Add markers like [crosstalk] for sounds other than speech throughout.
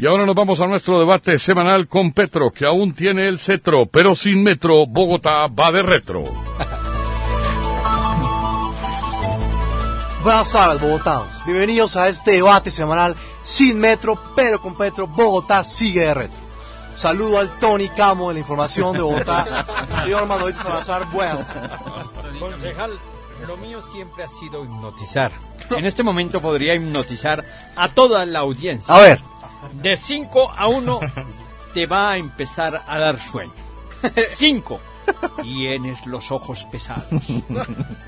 Y ahora nos vamos a nuestro debate semanal con Petro, que aún tiene el cetro, pero sin metro, Bogotá va de retro. [laughs] Buenas tardes, bogotanos. Bienvenidos a este debate semanal sin metro, pero con Petro. Bogotá sigue de retro. Saludo al Tony Camo de la información de Bogotá. [laughs] Señor Manolito Salazar, buenas tardes. Concejal, lo mío siempre ha sido hipnotizar. En este momento podría hipnotizar a toda la audiencia. A ver, De 5 a 1 te va a empezar a dar sueño. 5. Tienes los ojos pesados.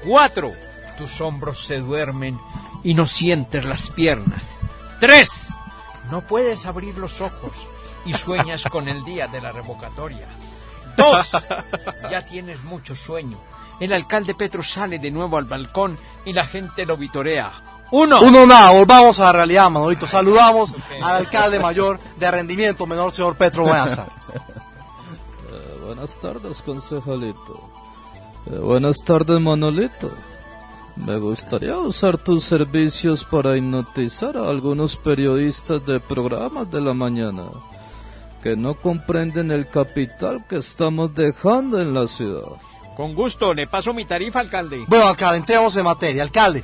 4. Tus hombros se duermen y no sientes las piernas. 3. No puedes abrir los ojos y sueñas con el día de la revocatoria. 2. Ya tienes mucho sueño. El alcalde Petro sale de nuevo al balcón y la gente lo vitorea. 1. uno nada, volvamos a la realidad, Manolito. Saludamos al alcalde mayor de rendimiento menor, señor Petro. Buenas tardes. Eh, buenas tardes, concejalito. Eh, buenas tardes, Manolito. Me gustaría usar tus servicios para hipnotizar a algunos periodistas de programas de la mañana que no comprenden el capital que estamos dejando en la ciudad. Con gusto, le paso mi tarifa, alcalde. Bueno, alcalde, entremos en materia. Alcalde,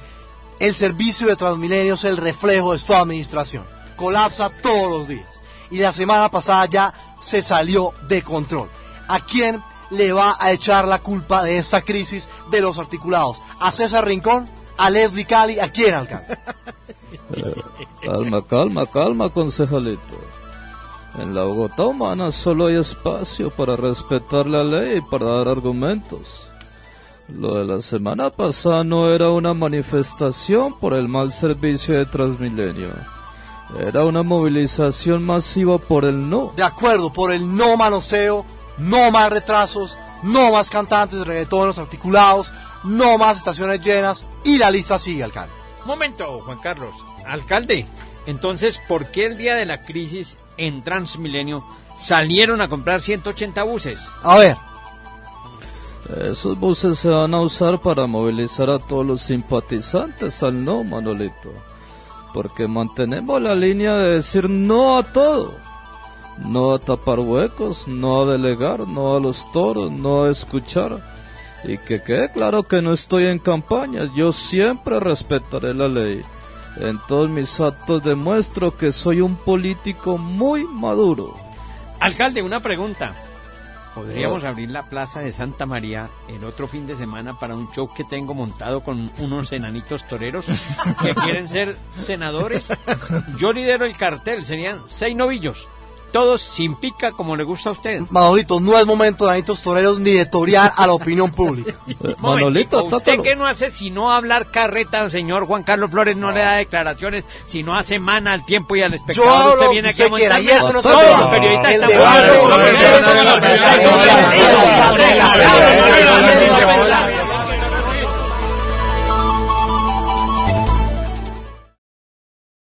el servicio de Transmilenio es el reflejo de su administración. Colapsa todos los días. Y la semana pasada ya se salió de control. ¿A quién le va a echar la culpa de esta crisis de los articulados? ¿A César Rincón? ¿A Leslie Cali? ¿A quién, alcalde? Calma, calma, calma, concejalito. En la Bogotá humana solo hay espacio para respetar la ley y para dar argumentos. Lo de la semana pasada no era una manifestación por el mal servicio de Transmilenio. Era una movilización masiva por el no. De acuerdo, por el no manoseo, no más retrasos, no más cantantes de reggaetón en los articulados, no más estaciones llenas y la lista sigue, alcalde. Momento, Juan Carlos. Alcalde, entonces, ¿por qué el día de la crisis en Transmilenio salieron a comprar 180 buses? A ver, Esos buses se van a usar para movilizar a todos los simpatizantes al no, Manolito. Porque mantenemos la línea de decir no a todo. No a tapar huecos, no a delegar, no a los toros, no a escuchar. Y que quede claro que no estoy en campaña, yo siempre respetaré la ley. En todos mis actos demuestro que soy un político muy maduro. Alcalde, una pregunta. ¿Podríamos abrir la plaza de Santa María el otro fin de semana para un show que tengo montado con unos enanitos toreros que quieren ser senadores? Yo lidero el cartel, serían seis novillos, todos sin pica como le gusta a usted. Manolito, no es momento de anitos toreros ni de torear a la opinión pública. Eh, Manolito, usted que no hace sino hablar carreta, señor Juan Carlos Flores no, le da declaraciones, sino hace mana al tiempo y al Yo espectador. hablo usted viene aquí a y eso no Todos los periodistas están